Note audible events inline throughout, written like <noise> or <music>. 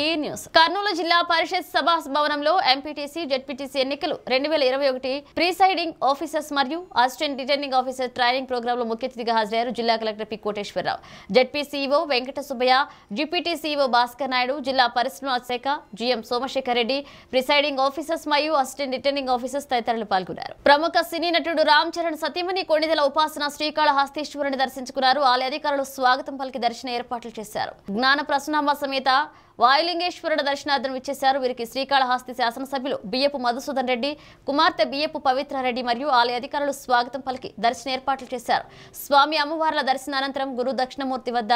ఈ న్యూస్? కర్నూలు జిల్లా పరిషత్ సభా భవనంలో ఎంపీటీసీ జెడ్పీటీసీ ఎన్నికలు రెండు వేల ఇరవై ఒకటి ప్రీసైడింగ్ ఆఫీసర్స్ మరియు అసిస్టెంట్ రిటర్నింగ్ ఆఫీసర్ ట్రైనింగ్ ప్రోగ్రామ్లో ముఖ్య అతిథిగా హాజరయ్యారు జిల్లా collector P Koteswararao. ZP CEO Venkata Subbaiah జిపిటీసీఈఓ Bhaskar Naidu జిల్లా పరిశ్రమ శాఖ GM Somashekar Reddy presiding officers మరియు అసిస్టెంట్ రిటర్నింగ్ ఆఫీసర్స్ తదితరులు పాల్గొన్నారు. ప్రముఖ సినీ నటుడు రామ్ చరణ్ సతీమణి కొణిదెల ఉపాసన శ్రీకాళహస్తీశ్వరుని దర్శించుకున్నారు. ఆలయ అధికారులు స్వాగతం పలికి దర్శన ఏర్పాట్లు చేశారు. జ్ఞాన ప్రసన్నమ్మ సమేత వాయులింగేశ్వరుడు దర్శనార్థం ఇచ్చేశారు వీరికి శ్రీకాళహస్తి శాసనసభ్యులు బియ్యపు మధుసూదన్ రెడ్డి కుమార్తె బియ్యపు పవిత్రారెడ్డి మరియు ఆలయ అధికారులు స్వాగతం పలికి దర్శన ఏర్పాట్లు చేశారు. స్వామి అమ్మవార్ల దర్శనానంతరం గురు దక్షిణమూర్తి వద్ద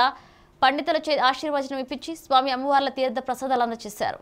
పండితుల చే ఆశీర్వచనం ఇప్పించి స్వామి అమ్మవార్ల తీర్థ ప్రసాదాలు అందజేశారు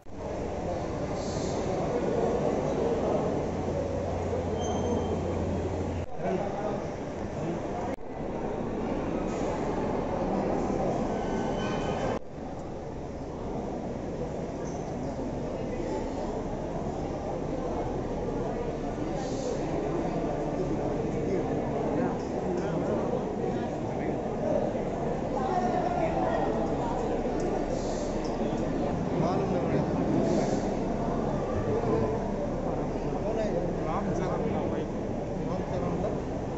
రామ్ చరణ్ నా వైఫ్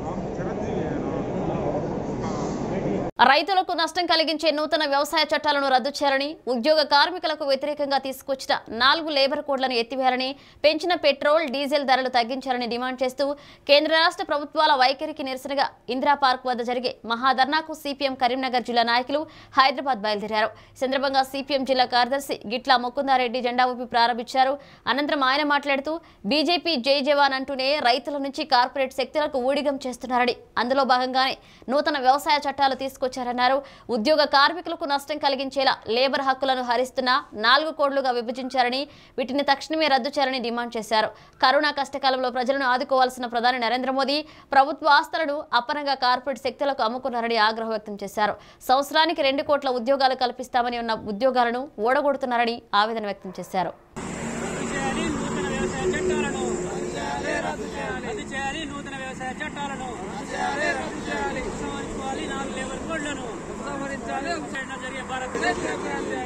రామ్ చిరంజీవి ఆయన. రైతులకు నష్టం కలిగించే నూతన వ్యవసాయ చట్టాలను రద్దు చేయాలని ఉద్యోగ కార్మికులకు వ్యతిరేకంగా తీసుకొచ్చిన నాలుగు లేబర్ కోడ్లను ఎత్తివేయాలని పెంచిన పెట్రోల్ డీజిల్ ధరలు తగ్గించాలని డిమాండ్ చేస్తూ కేంద్ర రాష్ట్ర ప్రభుత్వాల వైఖరికి నిరసనగా ఇందిరా పార్క్ వద్ద జరిగే మహాధర్నాకు సిపిఎం కరీంనగర్ జిల్లా నాయకులు హైదరాబాద్ బయలుదేరారు. సందర్భంగా సిపిఎం జిల్లా కార్యదర్శి గిట్ల ముకుందారెడ్డి జెండా ఊపి ప్రారంభించారు. అనంతరం ఆయన మాట్లాడుతూ బీజేపీ జై జవాన్ అంటూనే రైతుల నుంచి కార్పొరేట్ శక్తులకు ఊడిగం చేస్తున్నారని అందులో భాగంగానే నూతన వ్యవసాయ చట్టాలు తీసుకొచ్చారన్నారు ఉద్యోగ కార్మికులకు నష్టం కలిగించేలా లేబర్ హక్కులను హరిస్తున్న నాలుగు కోడ్లుగా విభజించారని వీటిని తక్షణమే రద్దు చేయాలని డిమాండ్ చేశారు. కరోనా కష్టకాలంలో ప్రజలను ఆదుకోవాల్సిన ప్రధాని నరేంద్ర మోదీ ప్రభుత్వ ఆస్తులను అపరంగా కార్పొరేట్ శక్తులకు అమ్ముకున్నారని ఆగ్రహం వ్యక్తం చేశారు. సంవత్సరానికి రెండు కోట్ల ఉద్యోగాలు కల్పిస్తామని ఉన్న ఉద్యోగాలను ఓడగొడుతున్నారని ఆవేదన వ్యక్తం చేశారు రద్దు చేయాలి నూతన వ్యవసాయ చట్టాలను రద్దు చేయాలి రద్దు చేయాలి ఉపసంహరించుకోవాలి నాలుగు లేబర్ కోడ్లను ఉపసంహరించాలి జరిగే భారత్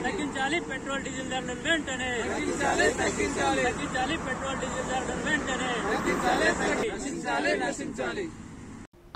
తగ్గించాలి పెట్రోల్ డీజిల్ ధరలను వెంటనే తగ్గించాలి తగ్గించాలి తగ్గించాలి పెట్రోల్ డీజిల్ ధరలను వెంటనే తగ్గించాలి నశించాలి నశించాలి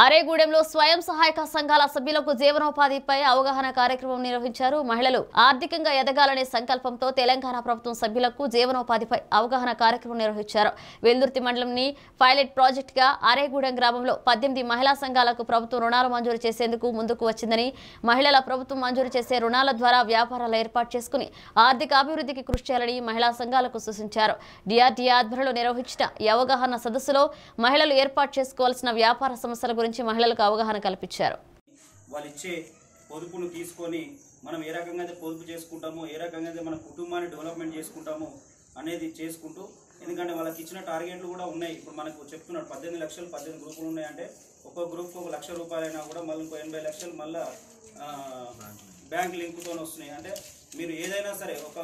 అరేగూడెంలో స్వయం సహాయక సంఘాల సభ్యులకు జీవనోపాధిపై అవగాహన కార్యక్రమం నిర్వహించారు మహిళలు. ఆర్థికంగా ఎదగాలనే సంకల్పంతో తెలంగాణ ప్రభుత్వం సభ్యులకు జీవనోపాధిపై అవగాహన కార్యక్రమం నిర్వహించారు. వెల్దుర్తి మండలంని పైలట్ ప్రాజెక్ట్గా అరేగూడెం గ్రామంలో పద్దెనిమిది మహిళా సంఘాలకు ప్రభుత్వం రుణాలు మంజూరు చేసేందుకు ముందుకు వచ్చిందని మహిళల ప్రభుత్వం మంజూరు చేసే రుణాల ద్వారా వ్యాపారాలు ఏర్పాటు చేసుకుని ఆర్థిక అభివృద్ధికి కృషి చేయాలని మహిళా సంఘాలకు సూచించారు. డిఆర్డీఏ ఆధ్వర్యంలో నిర్వహించిన ఈ అవగాహన సదస్సులో మహిళలు ఏర్పాటు చేసుకోవాల్సిన వ్యాపార సమస్యల గురించి మహిళలకు అవగాహన కల్పించారు. వాళ్ళు ఇచ్చే పొదుపును తీసుకొని మనం ఏ రకంగా అయితే పొదుపు చేసుకుంటామో ఏ రకంగా అయితే మన కుటుంబాన్ని డెవలప్మెంట్ చేసుకుంటామో అనేది చేసుకుంటూ ఎందుకంటే వాళ్ళకి ఇచ్చిన టార్గెట్లు కూడా ఉన్నాయి. ఇప్పుడు మనకు చెప్తున్నాడు పద్దెనిమిది లక్షలు పద్దెనిమిది గ్రూపులు ఉన్నాయంటే ఒక్కో గ్రూప్కి ఒక లక్ష రూపాయలైనా కూడా మళ్ళీ ఇంకో ఎనభై లక్షలు మళ్ళీ బ్యాంక్ లింక్తో వస్తున్నాయి. అంటే మీరు ఏదైనా సరే ఒక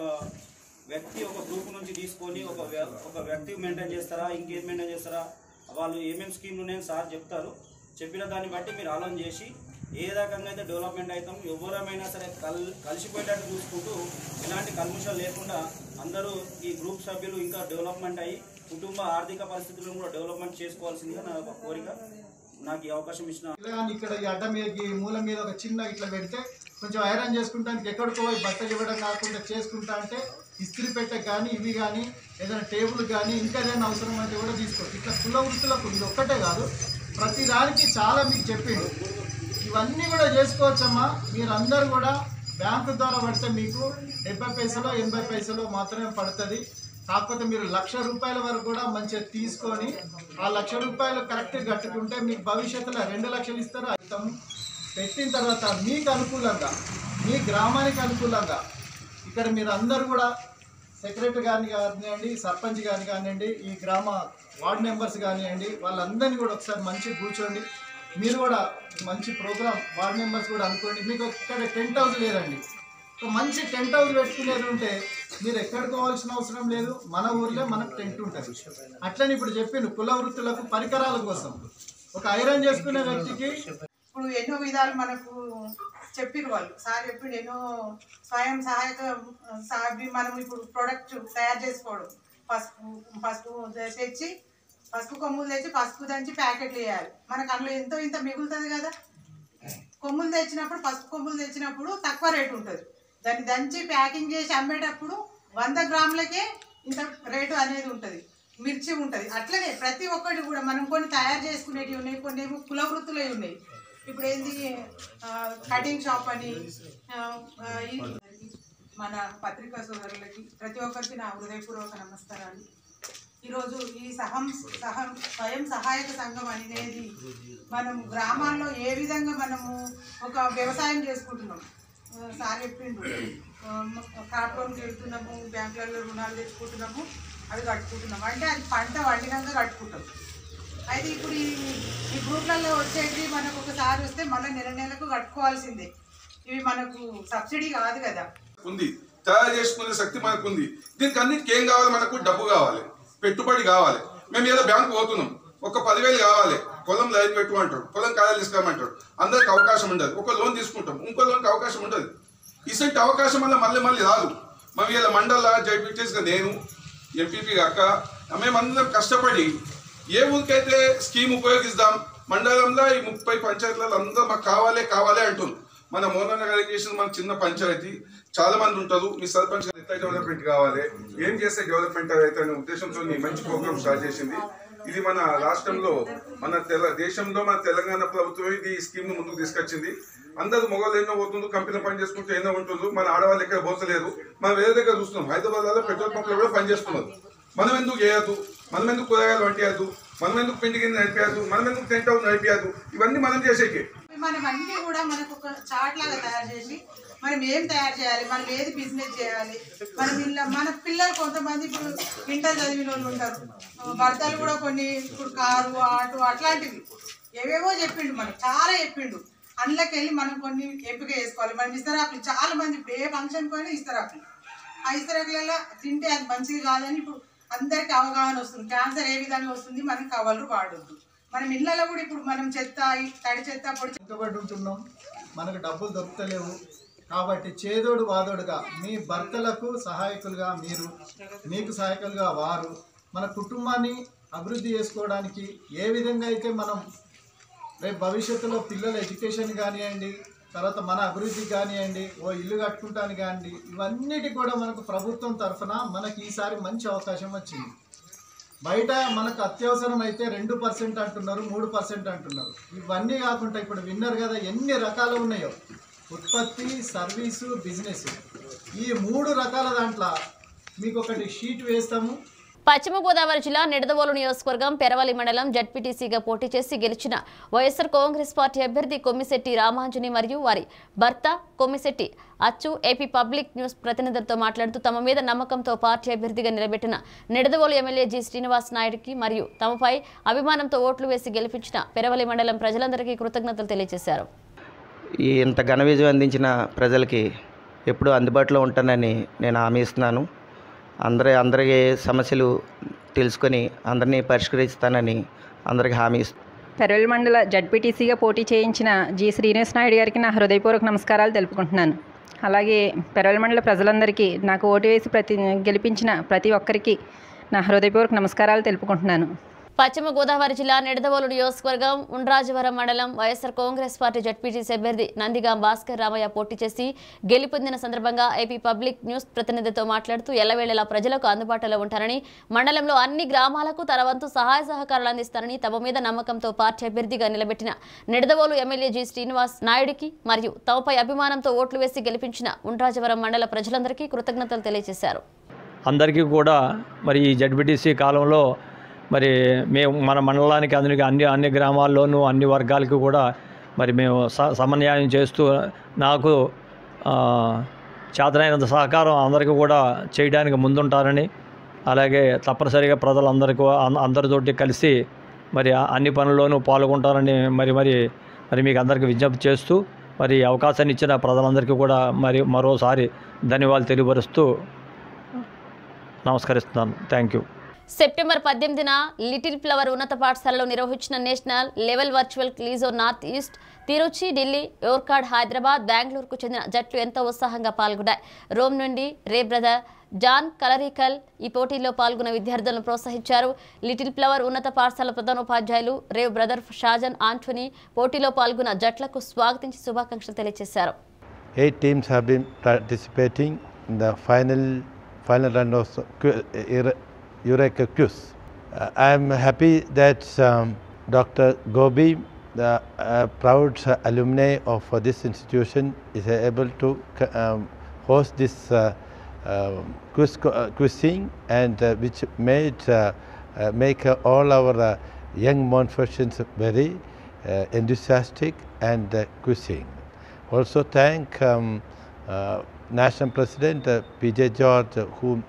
వ్యక్తి ఒక గ్రూప్ నుంచి తీసుకొని ఒక వ్య- ఒక వ్యక్తి మెయింటైన్ చేస్తారా ఇంకేం మెయింటైన్ చేస్తారా వాళ్ళు ఏమేమి స్కీమ్లు ఉన్నాయని సార్ చెప్తారు. చెప్పిన దాన్ని బట్టి మీరు ఆలోచన చేసి ఏ రకంగా అయితే డెవలప్మెంట్ అవుతాం ఎవరమైనా సరే కల్ కలిసిపోయేటట్టు చూసుకుంటూ ఎలాంటి కల్ముషాలు లేకుండా అందరూ ఈ గ్రూప్ సభ్యులు ఇంకా డెవలప్మెంట్ అయ్యి కుటుంబ ఆర్థిక పరిస్థితులను కూడా డెవలప్మెంట్ చేసుకోవాల్సిందిగా నా ఒక కోరిక. నాకు ఈ అవకాశం ఇచ్చిన ఇక్కడ ఈ అడ్డ మీద ఈ మూల మీద ఒక చిన్న ఇట్లా పెడితే కొంచెం ఐరన్ చేసుకుంటానికి ఎక్కడికో పోయి బట్టలు ఇవ్వడం కాకుండా చేసుకుంటా అంటే ఇస్త్రీ పెట్టె కానీ ఇవి కానీ ఏదైనా టేబుల్ కానీ ఇంకా ఏదైనా అవసరం అంటే కూడా తీసుకోవచ్చు. ఇట్లా కుల వృత్తులకు ఇది ఒక్కటే కాదు. ప్రతిదానికి చాలా మీకు చెప్పిండు. ఇవన్నీ కూడా చేసుకోవచ్చమ్మా. మీరందరూ కూడా బ్యాంకు ద్వారా పడితే మీకు డెబ్బై పైసలు ఎనభై పైసలు మాత్రమే పడుతుంది. కాకపోతే మీరు లక్ష రూపాయల వరకు కూడా మంచిగా తీసుకొని ఆ లక్ష రూపాయలు కరెక్ట్గా కట్టుకుంటే మీకు భవిష్యత్తులో రెండు లక్షలు ఇస్తారు అర్థం పెట్టిన తర్వాత మీకు అనుకూలంగా మీ గ్రామానికి అనుకూలంగా. ఇక్కడ మీరు అందరూ కూడా సెక్రటరీ గారిని కానివ్వండి సర్పంచ్ గారిని కానివ్వండి ఈ గ్రామ వార్డ్ మెంబర్స్ కానివ్వండి వాళ్ళందరినీ కూడా ఒకసారి మంచిగా కూర్చోండి. మీరు కూడా మంచి ప్రోగ్రామ్ వార్డ్ మెంబర్స్ కూడా అనుకోండి. మీకు ఇక్కడ టెంట్ హౌస్ లేదండి. మంచి టెంట్ హౌస్ పెట్టుకునేది ఉంటే మీరు ఎక్కడికి పోవాల్సిన అవసరం లేదు. మన ఊర్లో మనకు టెంట్ ఉంటుంది. అట్లని ఇప్పుడు చెప్పిన కుల వృత్తులకు పరికరాల కోసం. ఒక ఐరన్ చేసుకునే వ్యక్తికి ఇప్పుడు ఎన్నో విధాలు మనకు చెప్పిరు వాళ్ళు. సార్ చెప్పి నేను స్వయం సహాయక సాబి మనం ఇప్పుడు ప్రొడక్ట్ తయారు చేసుకోవడం. పసుపు పసుపు తెచ్చి పసుపు కొమ్ములు తెచ్చి పసుపు దంచి ప్యాకెట్లు వేయాలి. మనకు అందులో ఎంతో ఇంత మిగులుతుంది కదా? కొమ్ములు తెచ్చినప్పుడు పసుపు కొమ్ములు తెచ్చినప్పుడు తక్కువ రేటు ఉంటుంది. దాన్ని దంచి ప్యాకింగ్ చేసి అమ్మేటప్పుడు వంద గ్రాములకే ఇంత రేటు అనేది ఉంటుంది. మిర్చి ఉంటుంది. అట్లనే ప్రతి ఒక్కటి కూడా మనం కొన్ని తయారు చేసుకునేటివి ఉన్నాయి కొన్ని ఏమో కుల వృత్తులవి ఉన్నాయి. ఇప్పుడు ఏంది కటింగ్ షాప్ అని మన పత్రికా సోదరులకి ప్రతి ఒక్కరికి నా హృదయపూర్వక నమస్కారాలు. ఈరోజు ఈ సహం సహం స్వయం సహాయక సంఘం అనేది మనం గ్రామాల్లో ఏ విధంగా మనము ఒక వ్యవసాయం చేసుకుంటున్నాం? సార్ చెప్పిండు. క్రాప్ లోన్ వెళ్తున్నాము బ్యాంకులలో రుణాలు తెచ్చుకుంటున్నాము అవి కట్టుకుంటున్నాము. అంటే అది పంట వండినాక కట్టుకుంటాం. అయితే ఇప్పుడు ఈ ఈ గ్రూప్లలో వచ్చేటి మనకు ఒకసారి వస్తే మళ్ళీ నెల నెలకు కట్టుకోవాల్సిందే. ఇవి మనకు సబ్సిడీ కాదు కదా. ఉంది. తయారు చేసుకునే శక్తి మనకు ఉంది దీనికి అన్నిటికి ఏం కావాలి మనకు? డబ్బు కావాలి. పెట్టుబడి కావాలి. మేము ఏదో బ్యాంకు పోతున్నాం. ఒక పదివేలు కావాలి. పొలం లైన్ పెట్టుమంటాడు పొలం కాయలు తీసుకోమంటాడు అందరికి అవకాశం ఉండదు. ఒక లోన్ తీసుకుంటాం. ఇంకో లోన్కి అవకాశం ఉండదు. ఇసంటి అవకాశం వల్ల మళ్ళీ మళ్ళీ రాదు. మేము ఇలా మండల జడ్పీటీస్గా నేను ఎంపీపీ అక్క మేమందరం కష్టపడి ఏ ఊరికైతే స్కీమ్ ఉపయోగిస్తాం మండలంలో ఈ ముప్పై పంచాయతీలలో అందరూ మాకు కావాలే కావాలే అంటున్నారు మన మోహన్ గారికి చేసిన మన చిన్న పంచాయతీ. చాలా మంది ఉంటారు. మీ సర్పంచ్ గారు ఎట్లా డెవలప్మెంట్ కావాలి ఏం చేస్తే డెవలప్మెంట్ అయితే అనే ఉద్దేశంతో మంచి ప్రోగ్రామ్ స్టార్ట్ చేసింది. ఇది మన రాష్ట్రంలో మన తెల దేశంలో మన తెలంగాణ ప్రభుత్వం ఇది ఈ స్కీమ్ను ముందుకు తీసుకొచ్చింది. అందరూ మొగలు ఎన్నో పోతుండ్రు కంపెనీ పని చేసుకుంటూ ఎన్నో ఉంటుందో మన ఆడవాళ్ళు ఎక్కడ పోతలేరు. మనం వేరే దగ్గర చూస్తున్నాం. హైదరాబాద్లో పెట్రోల్ పంపులో కూడా పనిచేస్తున్నారు మనం ఎందుకు చేయద్దు? మనం ఎందుకు కూరగాయలు వంటియద్దు మనం ఎందుకు పిండి కింద నడిపేయద్దు మనం ఎందుకు టెంట్ హౌస్ నడిపేయద్దు ఇవన్నీ మనం చేసేకి. మనం అన్ని కూడా మనకు ఒక చార్ట్ లాగా తయారు చేసి మనం ఏం తయారు చేయాలి? మనం ఏది బిజినెస్ చేయాలి? మనం ఇలా మన పిల్లలు కొంతమంది ఇప్పుడు ఇంటర్ చదివిన వాళ్ళు ఉంటారు. భర్తలు కూడా కొన్ని ఇప్పుడు కారు ఆటో అట్లాంటివి. ఏవేవో చెప్పిండు మనకు చాలా చెప్పిండు. అందులోకి వెళ్ళి మనం కొన్ని ఎంపిక చేసుకోవాలి. మనం ఇస్తరాకులు చాలా మంది ఇప్పుడు ఏ ఫంక్షన్ పోయినా ఇస్తరాకులు. ఆ ఇస్తరాకులలో తింటే అది మంచిది కాదని ఇప్పుడు అందరికి అవగాహన వస్తుంది. క్యాన్సర్ ఏ విధంగా వస్తుంది మనం కవర్లు వాడొద్దు. మనం ఇళ్ళలో కూడా ఇప్పుడు మనం చెత్త తడి చెత్త పొడి చెత్తబడి ఉంటున్నాం? మనకు డబ్బులు దొరకలేవు కాబట్టి చేదోడు వాదోడుగా మీ భర్తలకు సహాయకులుగా మీరు మీకు సహాయకులుగా వారు మన కుటుంబాన్ని అభివృద్ధి చేసుకోవడానికి ఏ విధంగా అయితే మనం రేపు భవిష్యత్తులో పిల్లల ఎడ్యుకేషన్ కానివ్వండి తర్వాత మన అభివృద్ధి కానివ్వండి ఓ ఇల్లు కట్టుకుంటాను కానివ్వండి ఇవన్నిటి కూడా మనకు ప్రభుత్వం తరఫున మనకి ఈసారి మంచి అవకాశం వచ్చింది. బయట మనకు అత్యవసరం అయితే రెండు పర్సెంట్ అంటున్నారు మూడు పర్సెంట్ అంటున్నారు. ఇవన్నీ కాకుండా ఇప్పుడు విన్నారు కదా ఎన్ని రకాలు ఉన్నాయో. ఉత్పత్తి సర్వీసు బిజినెస్. ఈ మూడు రకాల దాంట్లో మీకు ఒకటి షీట్ వేస్తాము పశ్చిమ గోదావరి జిల్లా నిడదవోలు నియోజకవర్గం పెరవలి మండలం జడ్పీటీసీగా పోటీ చేసి గెలిచిన వైఎస్ఆర్ కాంగ్రెస్ పార్టీ అభ్యర్థి కొమ్మిశెట్టి రామాంజని మరియు వారి భర్త కొమ్మిశెట్టి అచ్చు ఏపీ పబ్లిక్ న్యూస్ ప్రతినిధులతో మాట్లాడుతూ తమ మీద నమ్మకంతో పార్టీ అభ్యర్థిగా నిలబెట్టిన నిడదవోలు ఎమ్మెల్యే జి శ్రీనివాస్ నాయుడుకి మరియు తమపై అభిమానంతో ఓట్లు వేసి గెలిపించిన పెరవలి మండలం ప్రజలందరికీ కృతజ్ఞతలు తెలియజేశారు. ఇంత ఘన విజయం అందించిన ప్రజలకి ఎప్పుడూ అందుబాటులో ఉంటానని నేను హామీ ఇస్తున్నాను. అందరి అందరి సమస్యలు తెలుసుకొని అందరినీ పరిష్కరిస్తానని అందరికీ హామీ పెరవల్ మండల జడ్పీటీసీగా పోటీ చేయించిన జి శ్రీనివాస్ నాయుడు గారికి నా హృదయపూర్వక నమస్కారాలు తెలుపుకుంటున్నాను. అలాగే పెరవల్ మండల ప్రజలందరికీ నాకు ఓటు వేసి ప్రతి గెలిపించిన ప్రతి ఒక్కరికి నా హృదయపూర్వక నమస్కారాలు తెలుపుకుంటున్నాను. పశ్చిమ గోదావరి జిల్లా నిడదవోలు నియోజకవర్గం ఉండ్రాజవరం మండలం వైఎస్ఆర్ కాంగ్రెస్ పార్టీ జడ్పీటీసీ అభ్యర్థి నందిగాం భాస్కర్ రామయ్య పోటీ చేసి గెలుపొందిన సందర్భంగా ఏపీ పబ్లిక్ న్యూస్ ప్రతినిధితో మాట్లాడుతూ ఎల్లవేళలా ప్రజలకు అందుబాటులో ఉంటారని మండలంలో అన్ని గ్రామాలకు తన వంతు సహాయ సహకారాలు అందిస్తారని తమ మీద నమ్మకంతో పార్టీ అభ్యర్థిగా నిలబెట్టిన నిడదవోలు ఎమ్మెల్యే జి శ్రీనివాస్ నాయుడికి మరియు తమపై అభిమానంతో ఓట్లు వేసి గెలిపించిన ఉండ్రాజవరం మండల ప్రజలందరికీ కృతజ్ఞతలు తెలియజేశారు. అందరికీ కూడా మరి ఈ జడ్పీటీసీ కాలంలో మరి మేము మన మండలానికి అందరికి అన్ని అన్ని గ్రామాల్లోనూ అన్ని వర్గాలకి కూడా మరి మేము స సమన్యాయం చేస్తూ నాకు చేతనైనంత సహకారం అందరికీ కూడా చేయడానికి ముందుంటారని అలాగే తప్పనిసరిగా ప్రజలందరికీ అందరితోటి కలిసి మరి అన్ని పనుల్లోనూ పాల్గొంటారని మరి మరి మరి మీకు అందరికీ విజ్ఞప్తి చేస్తూ మరి అవకాశాన్ని ఇచ్చిన ప్రజలందరికీ కూడా మరి మరోసారి ధన్యవాదాలు తెలియపరుస్తూ నమస్కరిస్తున్నాను. Thank you. సెప్టెంబర్ పద్దెనిమిదిన లిటిల్ ఫ్లవర్ ఉన్నత పాఠశాలలో నిర్వహించిన national level virtual క్లీజో north east Trichy Delhi Yercaud Hyderabad బెంగళూరుకు చెందిన జట్లు ఎంతో ఉత్సాహంగా పాల్గొన్నాయి. రోమ్ నుండి రే బ్రదర్ జాన్ కలరికల్ ఈ పోటీలో పాల్గొన్న విద్యార్థులను ప్రోత్సహించారు. లిటిల్ ఫ్లవర్ ఉన్నత పాఠశాల ప్రధానోపాధ్యాయులు రేవ్ బ్రదర్ షాజన్ ఆంటోనీ పోటీలో పాల్గొన్న జట్లకు స్వాగతించి శుభాకాంక్షలు తెలియజేశారు. Eight teams have been Eureka quiz. Uh, I am happy that um, Dr. Gobi, the uh, proud alumni of uh, this institution, is able to um, host this uh, uh, quiz uh, quizzing and uh, which made make all our young Montfortians very enthusiastic and uh. Also thank um, National President PJ George uh, who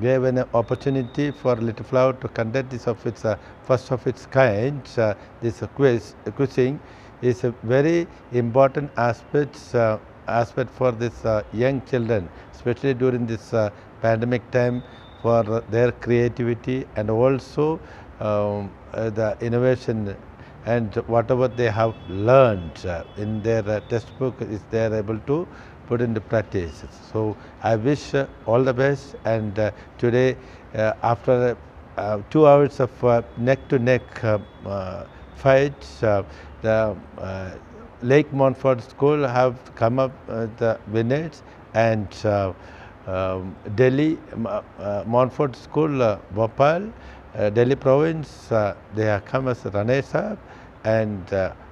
gave an opportunity for Little Flower to conduct this of its uh, first of its kind. Uh, this quiz quizzing is a very important aspect uh, aspect for this uh, young children, especially during this uh, pandemic time, for their creativity and also um, uh, the innovation and whatever they have learned in their textbook is they are able to put into practice. So I wish uh, all the best and uh, today uh, after uh, two hours of uh, neck to neck uh, fights, the Lake Montfort School have come up the winners and um, Delhi Montfort School uh, Bhopal Delhi province they have come as runners up and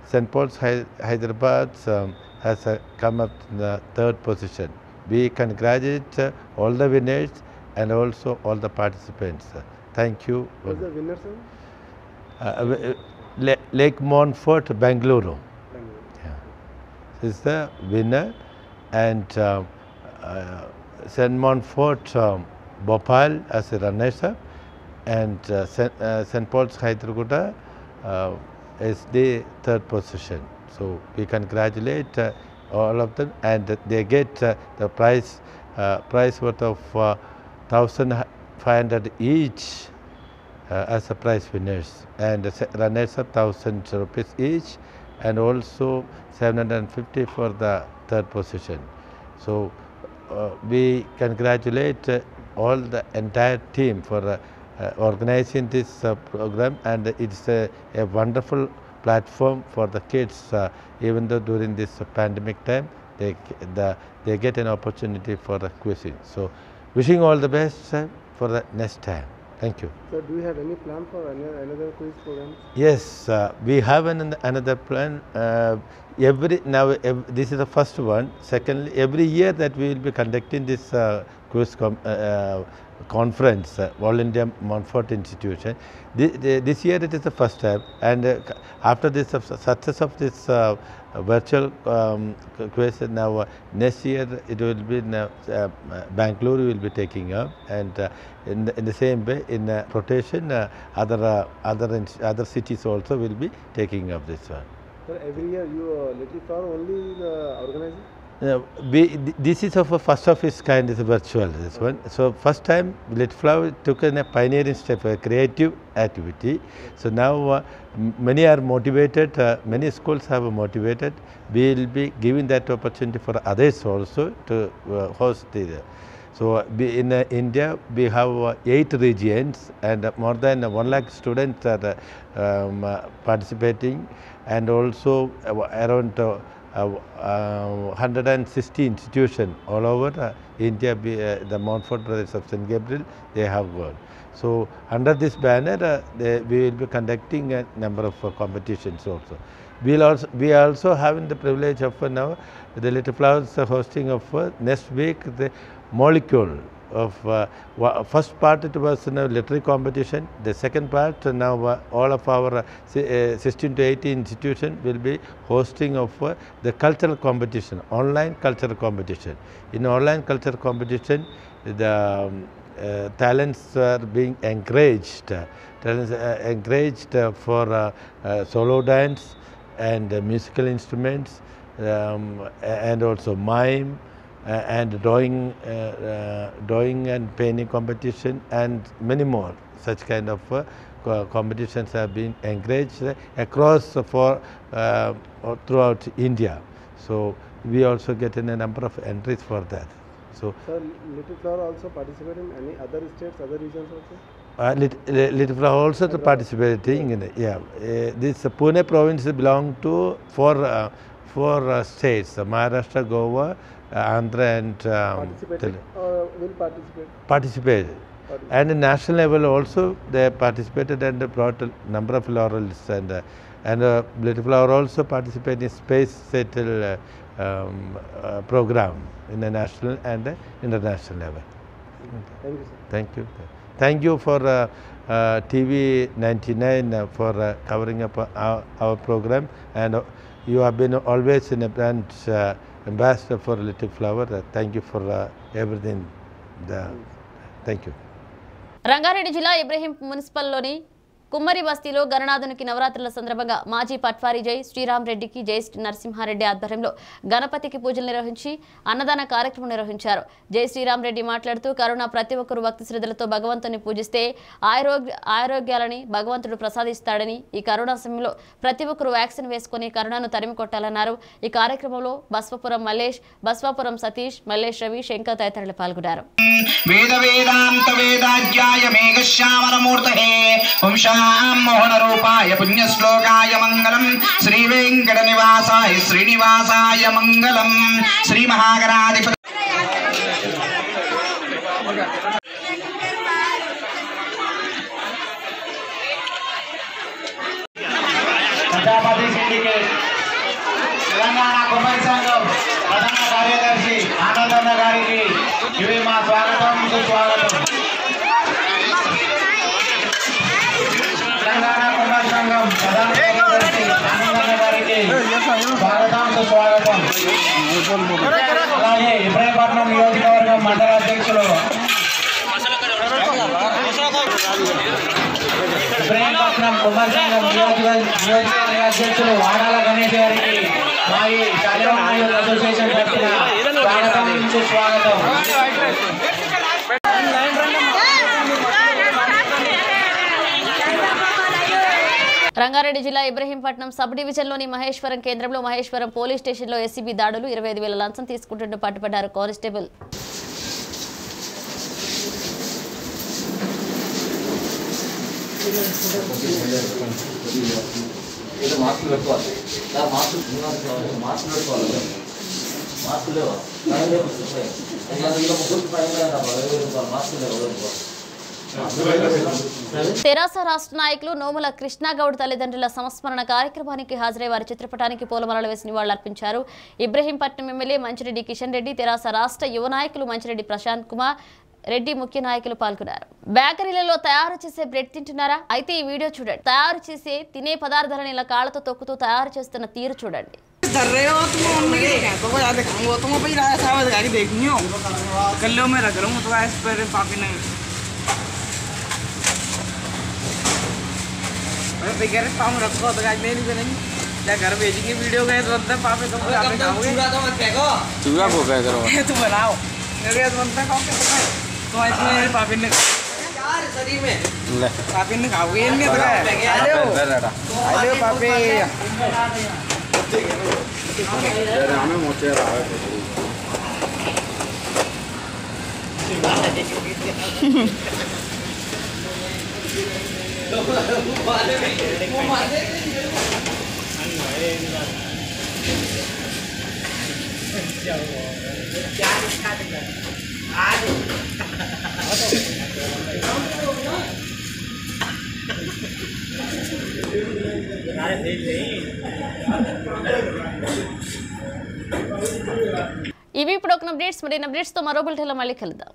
St. Paul's Hy- Hyderabad um, has uh, come up in the third position. We congratulate uh, all the winners and also all the participants. Thank you. Who's the winner, sir? Uh, uh, Lake Montfort, Bangalore. Bangalore. Yeah. This is the winner and uh, uh, St. Montfort, um, Bhopal as a runners-up and uh, St. Paul's Hyderabad uh, is the third position. So we congratulate uh, all of them and they get uh, the prize uh, prize worth of uh, 1500 each uh, as a prize winners and runners up 1000 rupees each and also 750 for the third position. So uh, we congratulate uh, all the entire team for uh, uh, organizing this uh, program and it's a wonderful platform for the kids uh, even though during this uh, pandemic time they, the, they get an opportunity for the quizzing. So wishing all the best uh, for the next time. Thank you. Sir, do you have any plan for another quiz program? Yes, uh, we have an, another plan. Uh, every now ev- this is the first one. Secondly, every year that we will be conducting this uh, quiz com- uh, uh, conference, uh, Montfort Institution. Thi- thi- This year it is the first time, and uh, after this uh, success of this uh, virtual um, quiz, now uh, next year it will be in uh, Bangalore will be taking up, and uh, in the, in the same way in rotation other other other cities also will be taking up this one. Sir, every year you uh, Little Flower only the organizing? Uh, we, this is of a first of its kind is virtual this one. So first time Lit Flower took a pioneering step a creative activity. So now uh, many are motivated uh, many schools have motivated. We will be giving that opportunity for others also to uh, host the so uh, in uh, India we have uh, eight regions and uh, more than uh, one lakh students are uh, um, uh, participating and also uh, around uh, uh, uh, 160 institutions all over India, uh, the Montfort Brothers of St. Gabriel, they have gone. So under this banner, uh, they, we will be conducting a number of uh, competitions also. We'll also, we are also having the privilege of now the Little Flowers hosting of next week the molecule of uh, first part it was you literary competition. The second part uh, now uh, all of our uh, uh, 16 to 18 institution will be hosting of uh, the cultural competition online cultural competition. In online cultural competition the um, talents are being encouraged talents encouraged for solo dance and musical instruments um, and also mime and drawing, uh, uh, drawing and painting competition, and many more such kind of uh, competitions have been encouraged across for uh, throughout India. So we also get in a number of entries for that. So Sir, Little Flower also participate in any other states, other regions also? uh, Lit- Li- Little Flower also to participating in. Yeah, uh, this uh, Pune province belong to four uh, four uh, states: uh, Maharashtra, Goa, Andhra, and um, Participated or will participate? participated. And the national level also they participated and brought a number of laurels and uh, and uh, Little Flower also participated in space shuttle uh, um, uh, program in the national and the international level. Thank you, sir. Thank you. Thank you for uh, uh, TV 99 uh, for uh, covering up uh, our, our program and uh, you have been always in a brand uh, ambassador for Little Flower. Uh, thank you for uh, everything. The, thank you. Rangareddy జిల్లా ఇబ్రహీం మున్సిపల్లోని కుమ్మరి బస్తీలో గణనాథునికి నవరాత్రుల సందర్భంగా మాజీ పట్వారి జై శ్రీరామ్ రెడ్డికి జై శ్రీ నరసింహారెడ్డి ఆధ్వర్యంలో గణపతికి పూజలు నిర్వహించి అన్నదాన కార్యక్రమం నిర్వహించారు. జై శ్రీరామ్ రెడ్డి మాట్లాడుతూ కరోనా ప్రతి ఒక్కరూ భక్తి శ్రద్ధలతో భగవంతుని పూజిస్తే ఆరోగ్య ఆరోగ్యాలని భగవంతుడు ప్రసాదిస్తాడని ఈ కరోనా సమయంలో ప్రతి ఒక్కరూ వ్యాక్సిన్ వేసుకుని కరోనాను తరిమి కొట్టాలన్నారు. ఈ కార్యక్రమంలో బస్వపురం మల్లేష్ బస్వాపురం సతీష్ మల్లేష్ రవి శంకర్ తదితరులు పాల్గొన్నారు. వేద వేదాంత వేదాధ్యాయ మోహన రూపాయ పుణ్యశ్లోకాయ మంగళం. శ్రీ వెంకట నివాసాయ శ్రీనివాసాయ మంగళం. శ్రీ మహాగణాధిపతి ప్రజాపతి సిండికేట్. తెలంగాణ కుమారి సంఘం ప్రధాన కార్యదర్శి ఆనందన్న గారికి ఇవి మా స్వాగతం సుస్వాగతం. తెలంగాణ కుమారి సంఘం ప్రధాన కార్యదర్శి ఆనందన్న గారికి స్వాగతం. సుస్వాగతం అలాగే ఇబ్రాహీంపట్నం నియోజకవర్గం మండల అధ్యక్షులు ఇబ్రాహీంపట్నం కుమార్ సంఘం నియోజకవర్గ నియోజకవర్గ అధ్యక్షులు వాడాల గణేష్ గారికి మా ఈ శాలివాహన అసోసియేషన్ తరఫున స్వాగతం సుస్వాగతం రంగారెడ్డి జిల్లా ఇబ్రహీంపట్నం సబ్ డివిజన్లోని మహేశ్వరం కేంద్రంలో మహేశ్వరం పోలీస్ స్టేషన్లో ఎస్సీబీ దాడులు ఇరవై ఐదు వేల లంచం తీసుకుంటుంటూ పట్టుబడ్డారు కానిస్టేబుల్. మాస్కులు పెట్టుకోవాలి మాస్కులు మాస్కులు పెట్టుకోవాలి మాస్కులు లేవా? ముగ్గురికి పైన మాస్కులు లేవు? తెరాస రాష్ట్ర నాయకులు నోముల కృష్ణాగౌడ్ తల్లిదండ్రుల సంస్మరణ కార్యక్రమానికి హాజరై వారి చిత్రపటానికి పూలమాలలు వేసి నివాళులర్పించారు. ఇబ్రహీంపట్నం ఎమ్మెల్యే మంచిరెడ్డి కిషన్ రెడ్డి తెరాస రాష్ట్ర యువ నాయకులు మంచిరెడ్డి ప్రశాంత్ కుమార్ రెడ్డి ముఖ్య నాయకులు పాల్గొన్నారు. బేకరీలలో తయారు చేసే బ్రెడ్ తింటున్నారా? అయితే ఈ వీడియో చూడండి. తయారు చేసే తినే పదార్థాలను ఇలా కాళ్ళతో తొక్కుతూ తయారు చేస్తున్న తీరు చూడండి. कर पे पे गैरेज पाम रखो तो आज नहीं बनेगी। क्या घर भेजेंगे वीडियो गए तो अंदर पापे तुम चूरा को क्या करो? ये <laughs> तू तो बनाओ। तो, तो, तो आज मेरे पापे ने यार शरीर में। ले। पापे ने खाओगे इनके तो अरे अरे हमें मोचे रहा है ఇవి ఇప్పుడు ఒక అప్డేట్స్ మరిన్ని అప్డేట్స్తో మరో బులెటిన్లో మళ్ళీ కలుద్దాం